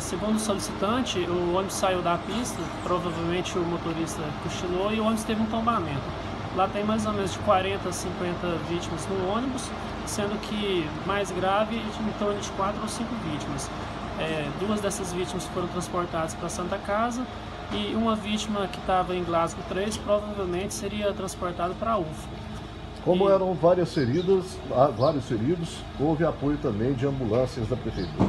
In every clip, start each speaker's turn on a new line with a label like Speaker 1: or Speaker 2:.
Speaker 1: segundo o solicitante, o ônibus saiu da pista, provavelmente o motorista cochilou e o ônibus teve um tombamento. Lá tem mais ou menos de 40 a 50 vítimas no ônibus, sendo que mais grave em torno de 4 ou 5 vítimas. É, duas dessas vítimas foram transportadas para Santa Casa e uma vítima que estava em Glasgow 3 provavelmente seria transportada para UFO.
Speaker 2: Como
Speaker 1: E-
Speaker 2: eram várias feridas, ah, vários feridos, houve apoio também de ambulâncias da prefeitura.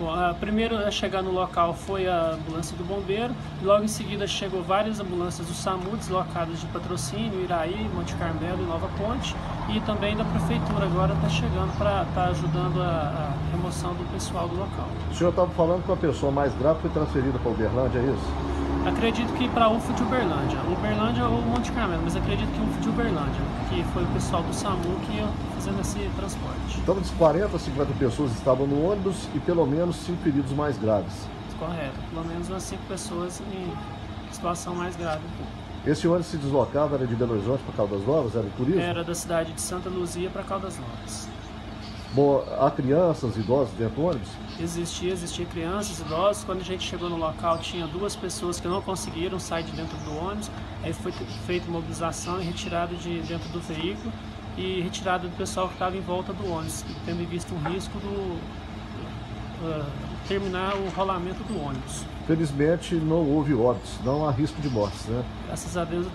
Speaker 1: Bom, a primeira a chegar no local foi a ambulância do bombeiro, logo em seguida chegou várias ambulâncias do SAMU deslocadas de Patrocínio, Iraí, Monte Carmelo e Nova Ponte, e também da prefeitura agora está chegando para estar ajudando a, a remoção do pessoal do local.
Speaker 2: O senhor estava falando que uma pessoa mais grave foi transferida para Uberlândia, é isso?
Speaker 1: Acredito que para UFO de Uberlândia, Uberlândia ou Monte Carmelo, mas acredito que UFO de Uberlândia, que foi o pessoal do SAMU que ia fazendo esse transporte.
Speaker 2: Então, de 40 a 50 pessoas estavam no ônibus e pelo menos 5 feridos mais graves.
Speaker 1: Correto, pelo menos umas cinco pessoas em situação mais grave.
Speaker 2: Esse ônibus se deslocava, era de Belo Horizonte para Caldas Novas, era de turismo?
Speaker 1: Era da cidade de Santa Luzia para Caldas Novas.
Speaker 2: Bom, há crianças, idosos dentro do ônibus?
Speaker 1: Existia, existia crianças, idosos. Quando a gente chegou no local, tinha duas pessoas que não conseguiram sair de dentro do ônibus. Aí foi feita mobilização e retirada de dentro do veículo e retirada do pessoal que estava em volta do ônibus, tendo em vista um risco do ah, terminar o rolamento do ônibus.
Speaker 2: Felizmente não houve óbitos, não há risco de mortes, né?
Speaker 1: Graças a Deus